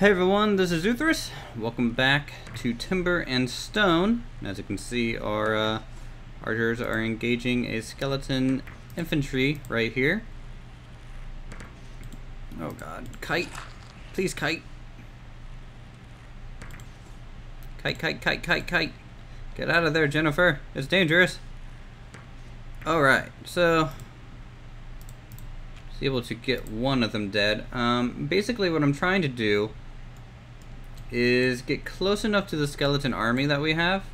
Hey everyone, this is Uthris. Welcome back to Timber and Stone. As you can see, our uh, archers are engaging a skeleton infantry right here. Oh god. Kite. Please kite. Kite, kite, kite, kite, kite. Get out of there, Jennifer. It's dangerous. Alright, so... able to get one of them dead. Um, basically what I'm trying to do is get close enough to the skeleton army that we have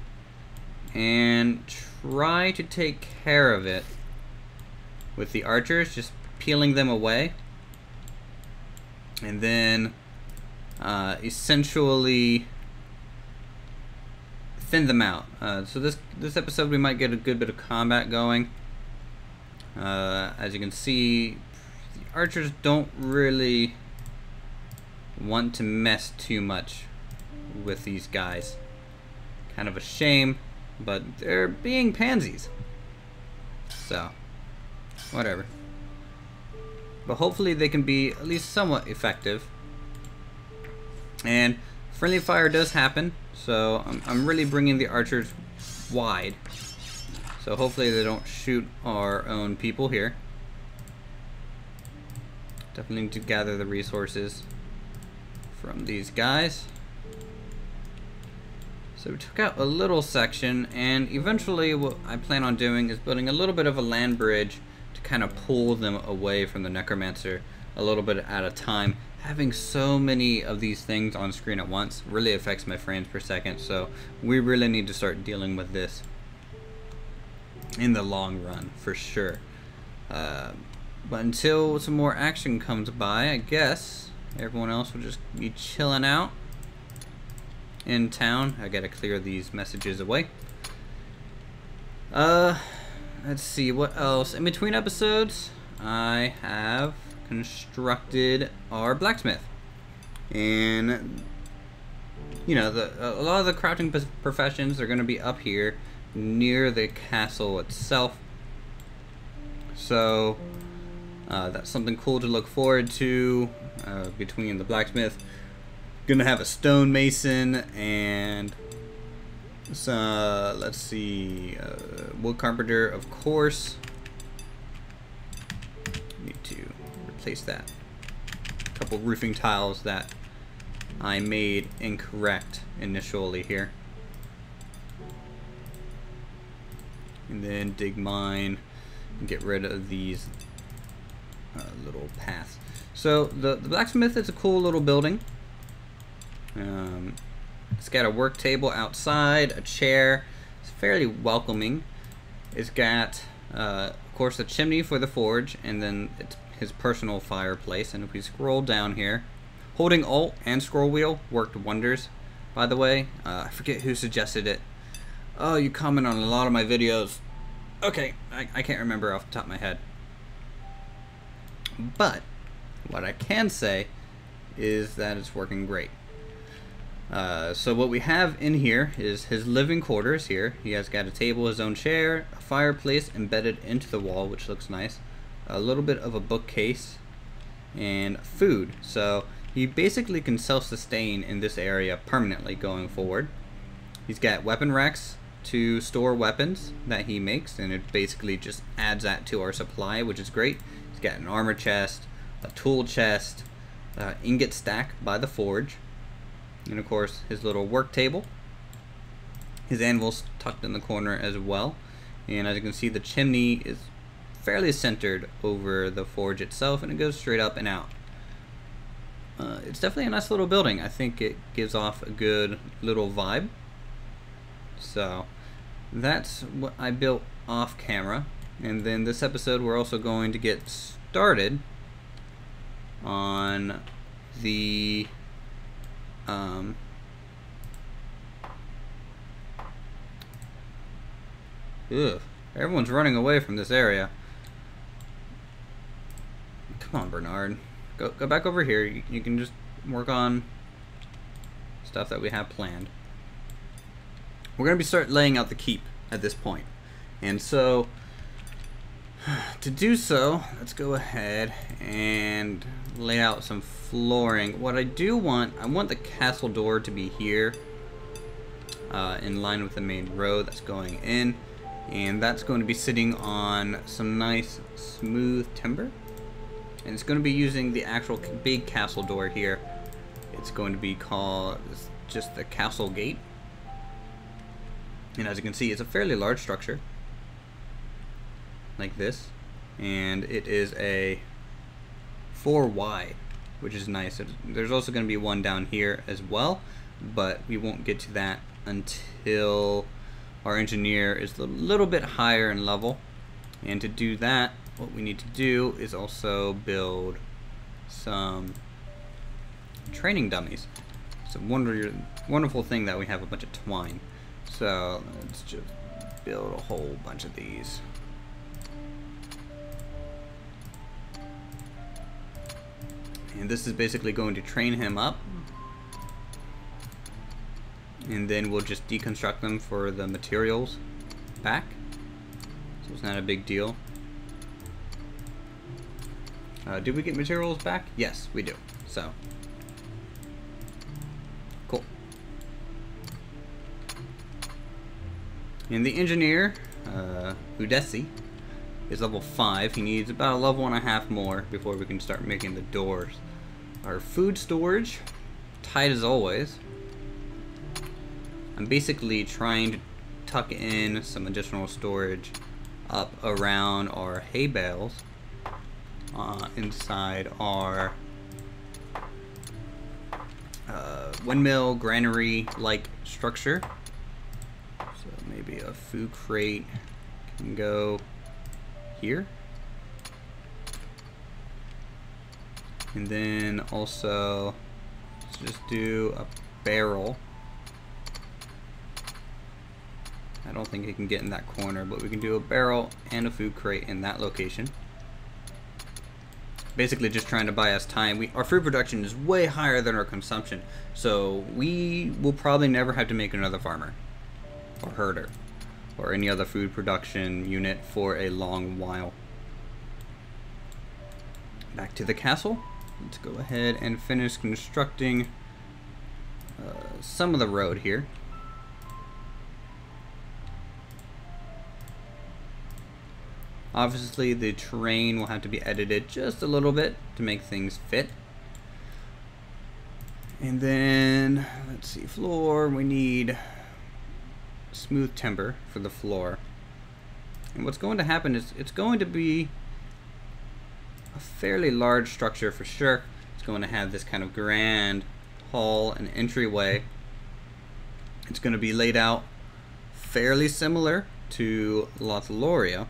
and try to take care of it with the archers, just peeling them away. And then uh, essentially thin them out. Uh, so this this episode we might get a good bit of combat going. Uh, as you can see, the archers don't really want to mess too much with these guys. Kind of a shame, but they're being pansies. So, whatever. But hopefully they can be at least somewhat effective. And friendly fire does happen, so I'm, I'm really bringing the archers wide. So hopefully they don't shoot our own people here. Definitely need to gather the resources from these guys. So we took out a little section, and eventually what I plan on doing is building a little bit of a land bridge to kind of pull them away from the Necromancer a little bit at a time. Having so many of these things on screen at once really affects my frames per second, so we really need to start dealing with this in the long run, for sure. Uh, but until some more action comes by, I guess Everyone else will just be chilling out in town. I gotta clear these messages away. Uh, let's see, what else? In between episodes, I have constructed our blacksmith. And, you know, the, a lot of the crafting professions are to be up here near the castle itself. So, uh, that's something cool to look forward to uh, between the blacksmith. Gonna have a stonemason and uh, let's see, uh, wood carpenter, of course. Need to replace that. A couple roofing tiles that I made incorrect initially here. And then dig mine and get rid of these little path. So the, the blacksmith is a cool little building. Um, it's got a work table outside, a chair. It's fairly welcoming. It's got, uh, of course, a chimney for the forge, and then it's his personal fireplace. And if we scroll down here, holding Alt and scroll wheel worked wonders. By the way, uh, I forget who suggested it. Oh, you comment on a lot of my videos. Okay, I, I can't remember off the top of my head. But what I can say is that it's working great. Uh, so what we have in here is his living quarters here. He has got a table, his own chair, a fireplace embedded into the wall, which looks nice. A little bit of a bookcase and food. So he basically can self-sustain in this area permanently going forward. He's got weapon racks to store weapons that he makes, and it basically just adds that to our supply, which is great. Got an armor chest, a tool chest, uh, ingot stack by the forge, and of course his little work table. His anvil's tucked in the corner as well, and as you can see the chimney is fairly centered over the forge itself and it goes straight up and out. Uh, it's definitely a nice little building. I think it gives off a good little vibe. So that's what I built off camera. And then this episode we're also going to get started on the um, Ugh. Everyone's running away from this area. Come on, Bernard. Go, go back over here. You, you can just work on stuff that we have planned. We're going to be start laying out the keep at this point. And so, to do so, let's go ahead and lay out some flooring. What I do want, I want the castle door to be here uh, in line with the main road that's going in. And that's going to be sitting on some nice smooth timber. And it's going to be using the actual big castle door here. It's going to be called just the castle gate. And as you can see, it's a fairly large structure like this and it is a 4 wide which is nice. There's also going to be one down here as well but we won't get to that until our engineer is a little bit higher in level. And to do that what we need to do is also build some training dummies. It's a wonder, wonderful thing that we have a bunch of twine. So let's just build a whole bunch of these And this is basically going to train him up. And then we'll just deconstruct them for the materials back. So it's not a big deal. Uh, did we get materials back? Yes, we do. So, cool. And the engineer, uh, Udesi, is level 5. He needs about a level and a half more before we can start making the doors. Our food storage, tight as always. I'm basically trying to tuck in some additional storage up around our hay bales uh, inside our uh, windmill granary like structure. So maybe a food crate can go here. And then also, let's just do a barrel. I don't think it can get in that corner, but we can do a barrel and a food crate in that location. Basically just trying to buy us time. We, our food production is way higher than our consumption, so we will probably never have to make another farmer or herder or any other food production unit for a long while. Back to the castle. Let's go ahead and finish constructing uh, some of the road here. Obviously the terrain will have to be edited just a little bit to make things fit. And then, let's see, floor, we need smooth timber for the floor. And what's going to happen is it's going to be a fairly large structure for sure. It's going to have this kind of grand hall and entryway. It's going to be laid out fairly similar to Lothlorien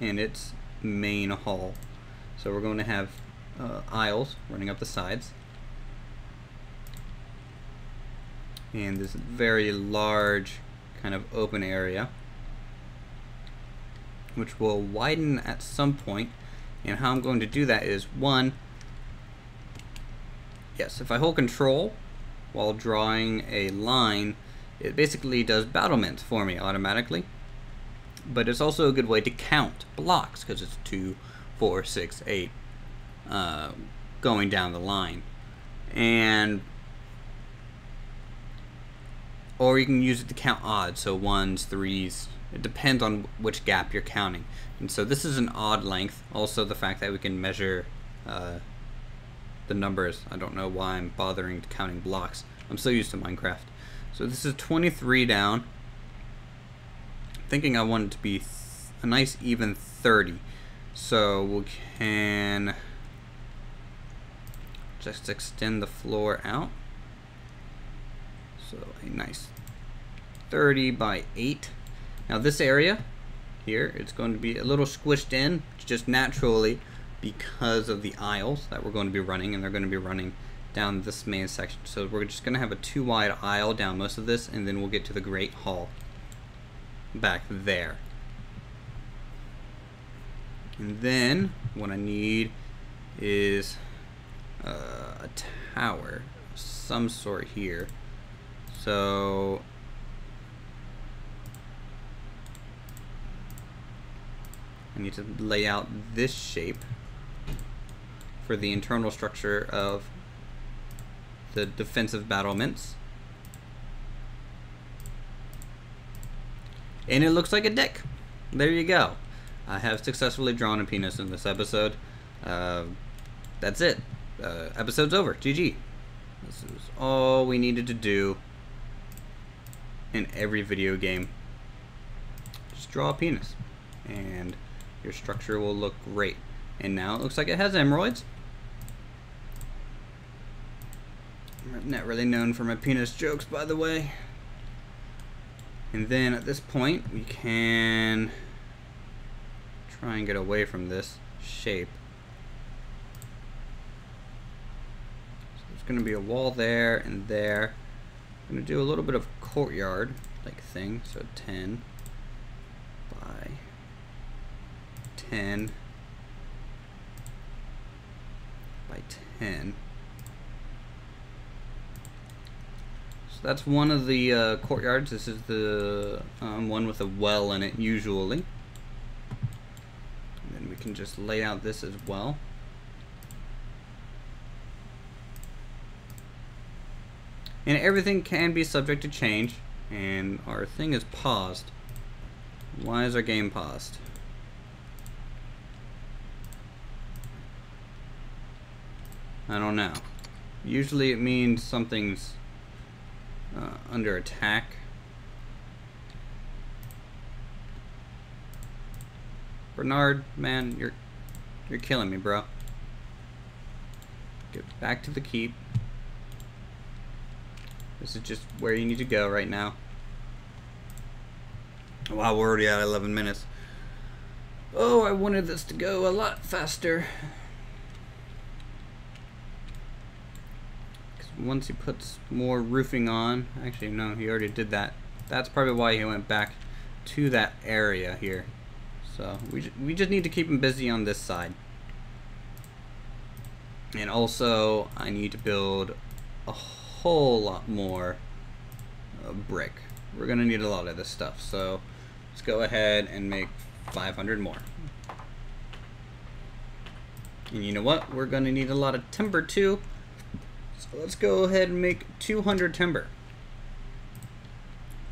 in its main hall. So we're going to have uh, aisles running up the sides. And this very large kind of open area which will widen at some point and how I'm going to do that is one yes if I hold control while drawing a line it basically does battlements for me automatically but it's also a good way to count blocks because it's two four six eight uh, going down the line and or you can use it to count odds, so ones, threes. It depends on which gap you're counting. And so this is an odd length. Also the fact that we can measure uh, the numbers. I don't know why I'm bothering counting blocks. I'm so used to Minecraft. So this is 23 down. thinking I want it to be a nice even 30. So we can just extend the floor out. So a nice 30 by 8. Now this area here, it's going to be a little squished in just naturally because of the aisles that we're going to be running and they're going to be running down this main section. So we're just going to have a two wide aisle down most of this and then we'll get to the Great Hall back there. And then what I need is uh, a tower of some sort here. So I need to lay out this shape for the internal structure of the defensive battlements. And it looks like a dick. There you go. I have successfully drawn a penis in this episode. Uh, that's it. Uh, episode's over. GG. This is all we needed to do in every video game. Just draw a penis. And your structure will look great. And now it looks like it has emeralds. I'm not really known for my penis jokes, by the way. And then at this point, we can try and get away from this shape. So there's going to be a wall there and there. I'm going to do a little bit of courtyard like thing. So 10 by 10 by 10. So that's one of the uh, courtyards. This is the um, one with a well in it, usually. And then we can just lay out this as well. And everything can be subject to change. And our thing is paused. Why is our game paused? I don't know. Usually it means something's uh, under attack. Bernard, man, you're you're killing me, bro. Get back to the keep. This is just where you need to go right now. Wow, we're already at 11 minutes. Oh, I wanted this to go a lot faster. Once he puts more roofing on, actually no, he already did that. That's probably why he went back to that area here. So we, we just need to keep him busy on this side. And also, I need to build a whole lot more uh, brick. We're going to need a lot of this stuff. So let's go ahead and make 500 more. And you know what? We're going to need a lot of timber too. So let's go ahead and make 200 timber.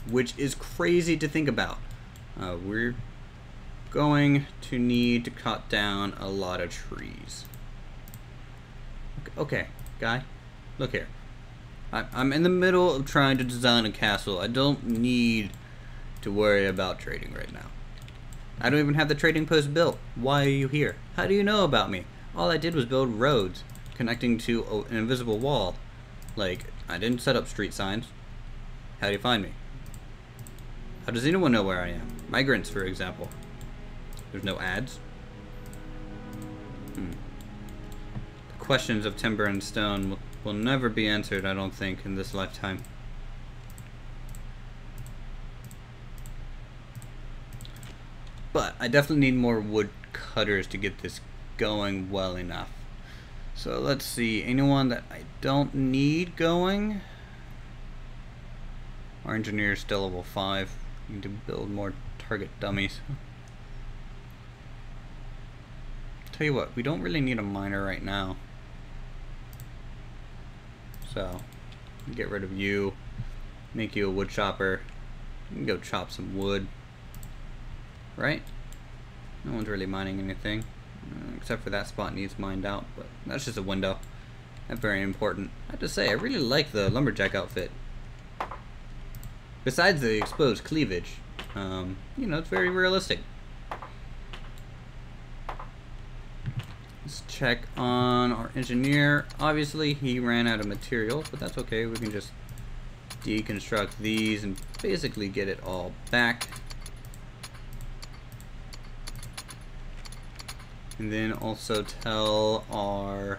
Which is crazy to think about. Uh, we're going to need to cut down a lot of trees. Okay, guy, look here. I, I'm in the middle of trying to design a castle. I don't need to worry about trading right now. I don't even have the trading post built. Why are you here? How do you know about me? All I did was build roads connecting to an invisible wall. Like, I didn't set up street signs. How do you find me? How does anyone know where I am? Migrants, for example. There's no ads. Hmm. The questions of timber and stone will, will never be answered, I don't think, in this lifetime. But I definitely need more wood cutters to get this going well enough. So let's see, anyone that I don't need going? Our engineer is still level 5. Need to build more target dummies. Tell you what, we don't really need a miner right now. So, get rid of you, make you a wood chopper, you can go chop some wood. Right? No one's really mining anything. Except for that spot needs mined out, but that's just a window. Not very important. I have to say, I really like the lumberjack outfit. Besides the exposed cleavage, um, you know, it's very realistic. Let's check on our engineer. Obviously, he ran out of materials, but that's okay. We can just deconstruct these and basically get it all back. And then also tell our...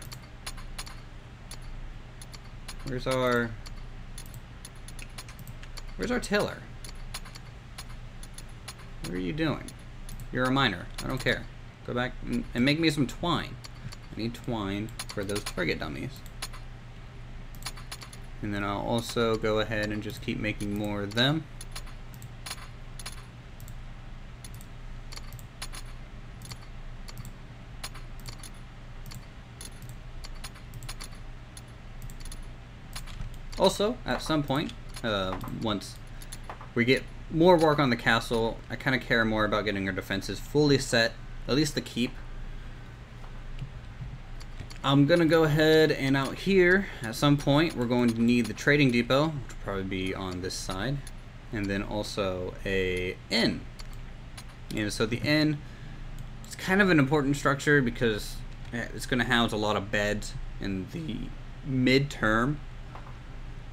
Where's our... Where's our tiller? What are you doing? You're a miner. I don't care. Go back and, and make me some twine. I need twine for those target dummies. And then I'll also go ahead and just keep making more of them. Also, at some point, uh, once we get more work on the castle, I kind of care more about getting our defenses fully set, at least the keep. I'm going to go ahead and out here, at some point, we're going to need the trading depot, which will probably be on this side, and then also a inn. And so the inn, it's kind of an important structure because it's going to house a lot of beds in the mid-term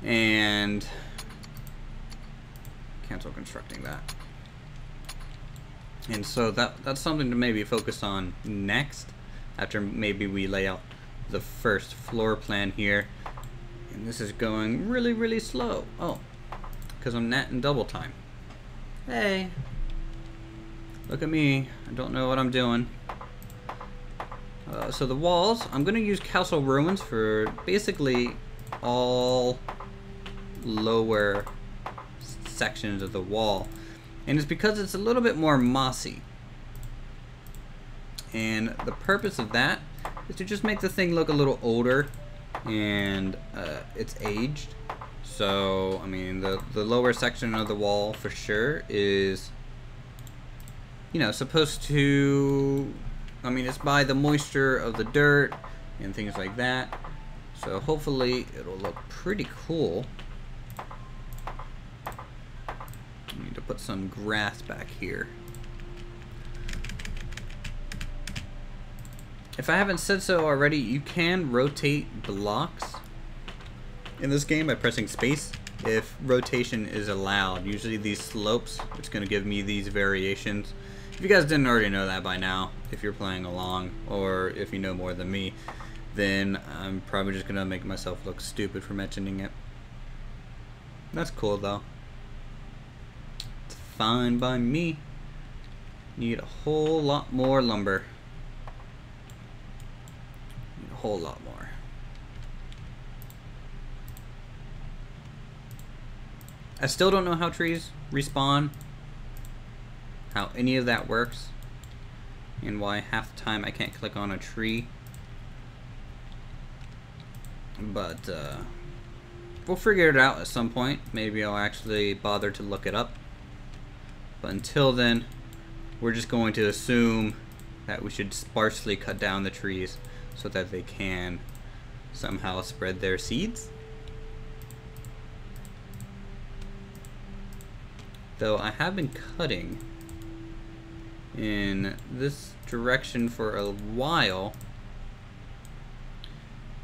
and cancel constructing that. And so that that's something to maybe focus on next after maybe we lay out the first floor plan here. And this is going really, really slow. Oh, because I'm net in double time. Hey, look at me. I don't know what I'm doing. Uh, so the walls, I'm going to use Castle Ruins for basically all lower sections of the wall. And it's because it's a little bit more mossy. And the purpose of that is to just make the thing look a little older and uh, it's aged. So, I mean, the, the lower section of the wall for sure is, you know, supposed to, I mean, it's by the moisture of the dirt and things like that. So hopefully it'll look pretty cool. Need to put some grass back here. If I haven't said so already, you can rotate blocks in this game by pressing space if rotation is allowed. Usually these slopes, it's going to give me these variations. If you guys didn't already know that by now, if you're playing along, or if you know more than me, then I'm probably just going to make myself look stupid for mentioning it. That's cool though. Fine by me. Need a whole lot more lumber. Need a whole lot more. I still don't know how trees respawn, how any of that works, and why half the time I can't click on a tree. But, uh, we'll figure it out at some point. Maybe I'll actually bother to look it up. But until then, we're just going to assume that we should sparsely cut down the trees so that they can somehow spread their seeds. Though I have been cutting in this direction for a while.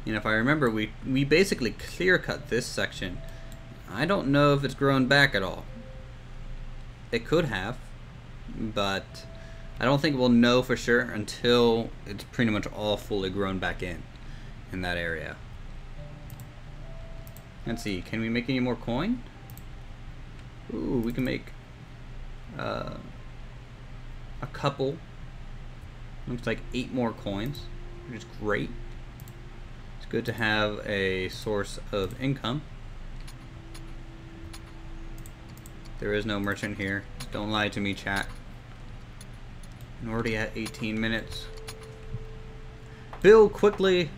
And if I remember, we, we basically clear cut this section. I don't know if it's grown back at all. It could have, but I don't think we'll know for sure until it's pretty much all fully grown back in, in that area. Let's see, can we make any more coin? Ooh, we can make uh, a couple. Looks like eight more coins, which is great. It's good to have a source of income. There is no merchant here. Don't lie to me, chat. I'm already at 18 minutes. Build quickly.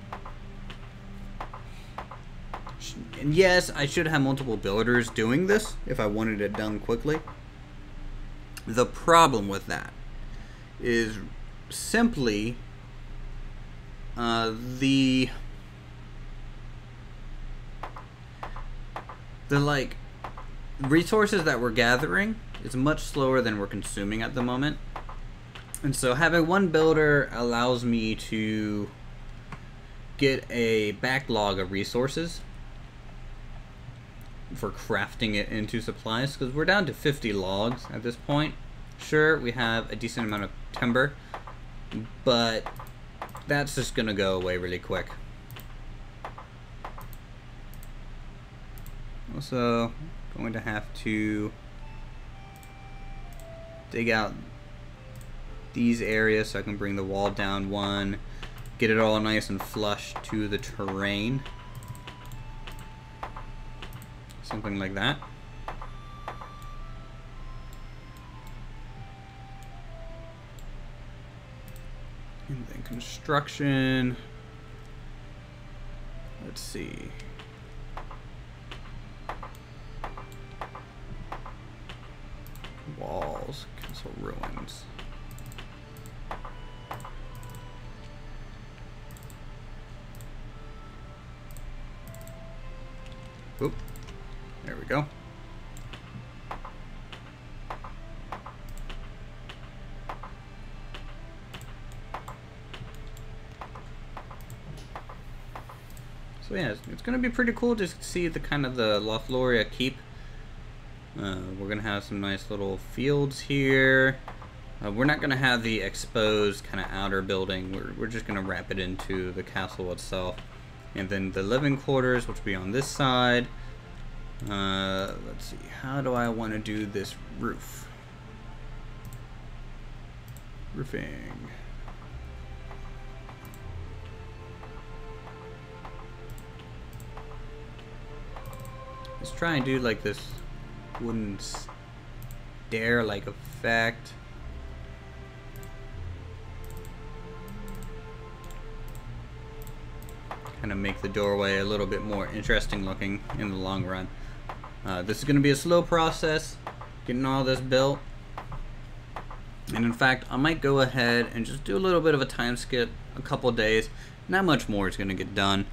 And yes, I should have multiple builders doing this if I wanted it done quickly. The problem with that is simply uh, the the like resources that we're gathering is much slower than we're consuming at the moment. And so having one builder allows me to get a backlog of resources for crafting it into supplies because we're down to 50 logs at this point. Sure, we have a decent amount of timber, but that's just going to go away really quick. Also, going to have to dig out these areas so I can bring the wall down one, get it all nice and flush to the terrain. Something like that. And then construction. Let's see. Castle ruins. Oop. There we go. So yeah, it's, it's gonna be pretty cool just to see the kind of the Lothlorien keep. Uh, we're gonna have some nice little fields here. Uh, we're not gonna have the exposed kind of outer building. We're, we're just gonna wrap it into the castle itself. And then the living quarters, which will be on this side. Uh, let's see, how do I want to do this roof? Roofing. Let's try and do like this wooden dare like effect. Kind of make the doorway a little bit more interesting looking in the long run. Uh, this is going to be a slow process, getting all this built. And in fact, I might go ahead and just do a little bit of a time skip, a couple days. Not much more is going to get done,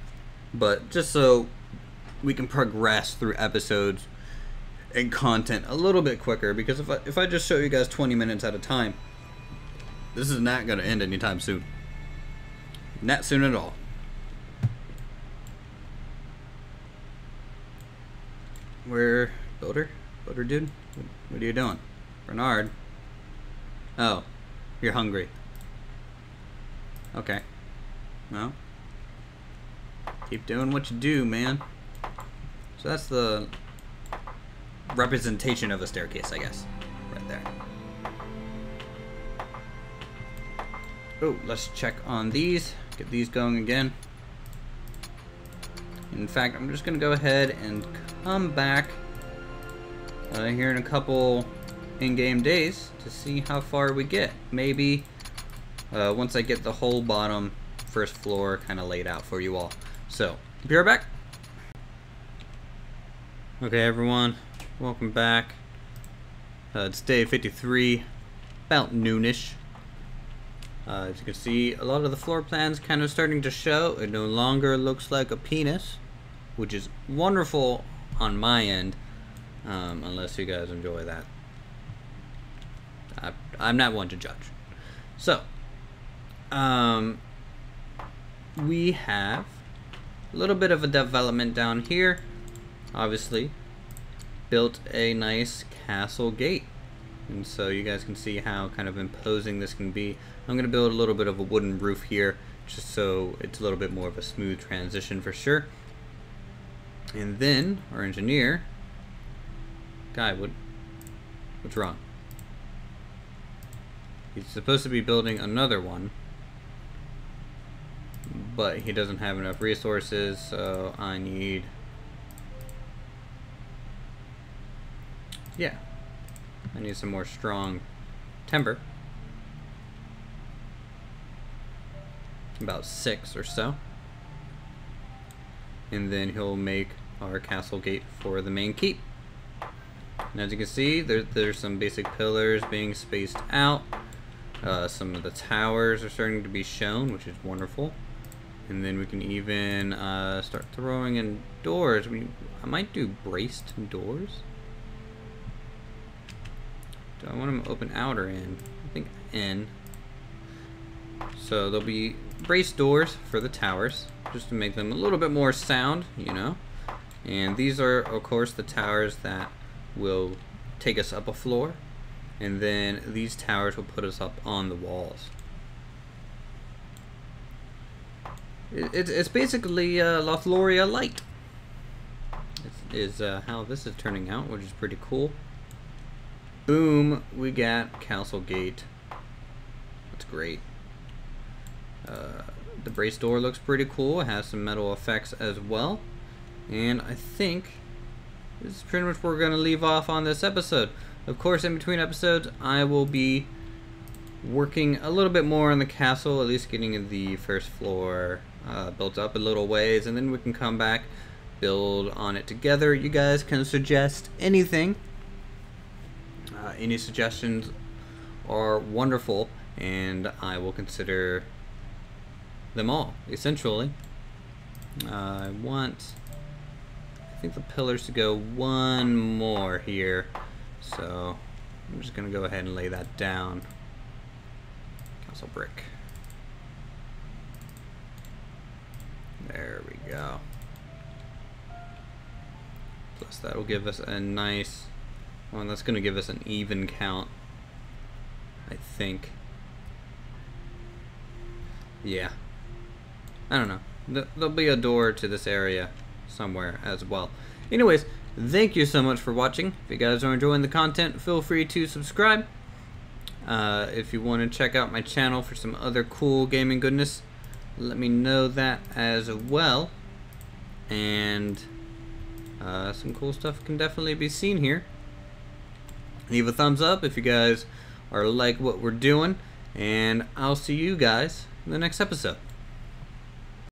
but just so we can progress through episodes and content a little bit quicker. Because if I, if I just show you guys 20 minutes at a time, this is not going to end anytime soon. Not soon at all. Where, builder? Builder dude? What, what are you doing? Bernard? Oh, you're hungry. Okay. Well, keep doing what you do, man. So that's the representation of a staircase, I guess. Right there. Oh, let's check on these. Get these going again. In fact, I'm just going to go ahead and come back uh, here in a couple in-game days to see how far we get. Maybe uh, once I get the whole bottom first floor kind of laid out for you all. So, be right back. Okay, everyone, welcome back. Uh, it's day 53, about noonish. Uh, as you can see, a lot of the floor plans kind of starting to show. It no longer looks like a penis which is wonderful on my end, um, unless you guys enjoy that. I, I'm not one to judge. So, um, we have a little bit of a development down here. Obviously, built a nice castle gate. And so you guys can see how kind of imposing this can be. I'm going to build a little bit of a wooden roof here, just so it's a little bit more of a smooth transition for sure. And then our engineer, guy, what, what's wrong? He's supposed to be building another one, but he doesn't have enough resources, so I need, yeah, I need some more strong timber. About six or so. And then he'll make our castle gate for the main keep. And as you can see, there, there's some basic pillars being spaced out. Uh, some of the towers are starting to be shown, which is wonderful. And then we can even uh, start throwing in doors. We, I might do braced doors. Do I want them open out or in? I think in. So there'll be braced doors for the towers, just to make them a little bit more sound, you know. And these are, of course, the towers that will take us up a floor. And then these towers will put us up on the walls. It, it's basically uh, Lothlorien Light. Is uh, how this is turning out, which is pretty cool. Boom, we got Castle Gate. That's great. Uh, the brace door looks pretty cool. It has some metal effects as well. And I think this is pretty much where we're going to leave off on this episode. Of course, in between episodes, I will be working a little bit more on the castle, at least getting the first floor uh, built up a little ways, and then we can come back, build on it together. You guys can suggest anything, uh, any suggestions are wonderful, and I will consider them all, essentially. Uh, I want, I think the pillars to go one more here, so I'm just going to go ahead and lay that down. Castle brick. There we go. Plus that'll give us a nice, well that's going to give us an even count, I think. Yeah. I don't know. There'll be a door to this area somewhere as well. Anyways, thank you so much for watching. If you guys are enjoying the content, feel free to subscribe. Uh, if you want to check out my channel for some other cool gaming goodness, let me know that as well. And uh, some cool stuff can definitely be seen here. Leave a thumbs up if you guys are like what we're doing. And I'll see you guys in the next episode.